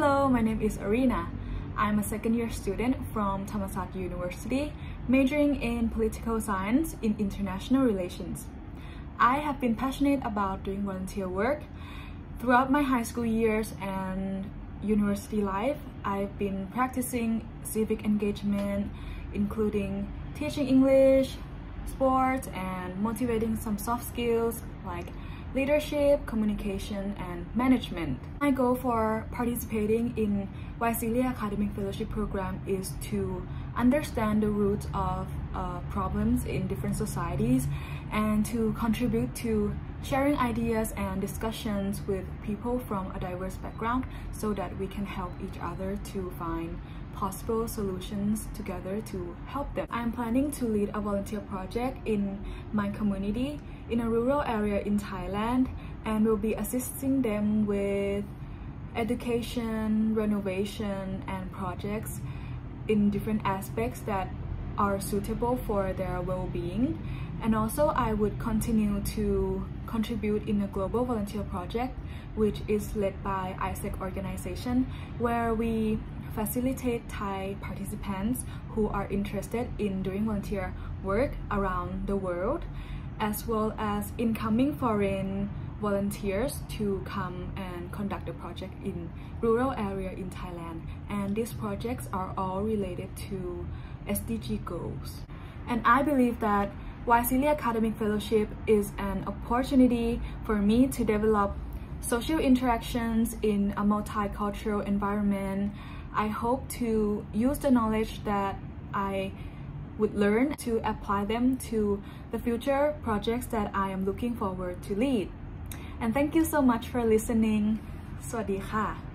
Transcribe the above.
Hello, my name is Areena. I'm a second year student from Thammasat University, majoring in political science in international relations. I have been passionate about doing volunteer work. Throughout my high school years and university life, I've been practicing civic engagement, including teaching English, sports, and motivating some soft skills like leadership, communication, and management. My goal for participating in YSEALI Academic Fellowship Program is to understand the roots of uh, problems in different societies and to contribute to sharing ideas and discussions with people from a diverse background so that we can help each other to find possible solutions together to help them. I'm planning to lead a volunteer project in my community in a rural area in Thailand and will be assisting them with education, renovation, and projects in different aspects that are suitable for their well-being. And also I would continue to contribute in a global volunteer project which is led by AIESEC organization where we facilitate Thai participants who are interested in doing volunteer work around the world as well as incoming foreign volunteers to come and conduct the project in rural area in Thailand. And these projects are all related to SDG goals. And I believe that YSEALI Academic Fellowship is an opportunity for me to develop social interactions in a multicultural environment. I hope to use the knowledge that I would learn to apply them to the future projects that I am looking forward to lead. And thank you so much for listening. สวัสดีค่ะ